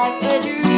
like a dream.